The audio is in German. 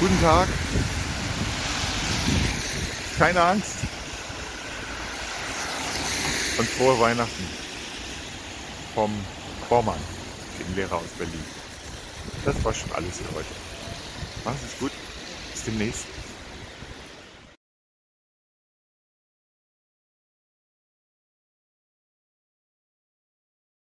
Guten Tag. Keine Angst. Und frohe Weihnachten vom Vormann, dem Lehrer aus Berlin. Das war schon alles für heute. Macht es gut. Bis demnächst.